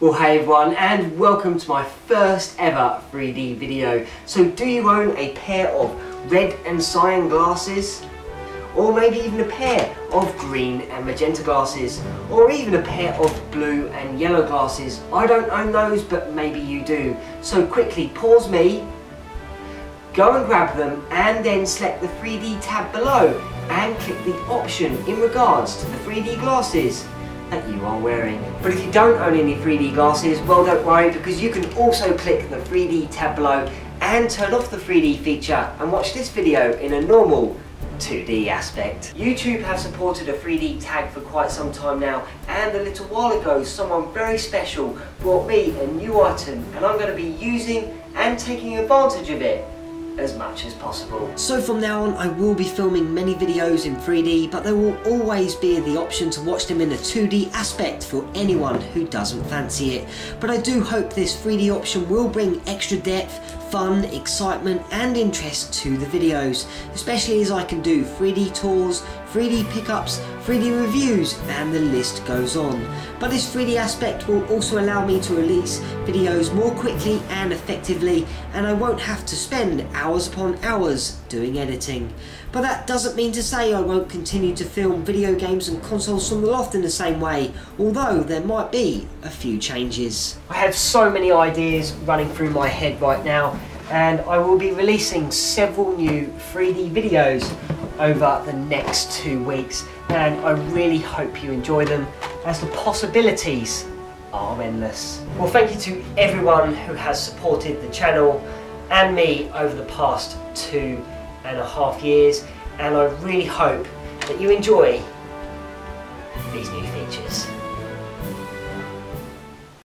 Well hey everyone and welcome to my first ever 3D video. So do you own a pair of red and cyan glasses? Or maybe even a pair of green and magenta glasses? Or even a pair of blue and yellow glasses? I don't own those but maybe you do. So quickly pause me, go and grab them and then select the 3D tab below and click the option in regards to the 3D glasses that you are wearing. But if you don't own any 3D glasses, well don't worry because you can also click the 3D tab below and turn off the 3D feature and watch this video in a normal 2D aspect. YouTube have supported a 3D tag for quite some time now and a little while ago someone very special brought me a new item and I'm going to be using and taking advantage of it as much as possible. So from now on I will be filming many videos in 3D but there will always be the option to watch them in a 2D aspect for anyone who doesn't fancy it. But I do hope this 3D option will bring extra depth, fun, excitement and interest to the videos, especially as I can do 3D tours, 3D pickups, 3D reviews and the list goes on. But this 3D aspect will also allow me to release videos more quickly and effectively and I won't have to spend hours upon hours doing editing. But that doesn't mean to say I won't continue to film video games and consoles from the loft in the same way, although there might be a few changes. I have so many ideas running through my head right now and I will be releasing several new 3D videos over the next two weeks and I really hope you enjoy them as the possibilities are endless. Well thank you to everyone who has supported the channel and me over the past two and a half years and I really hope that you enjoy these new things.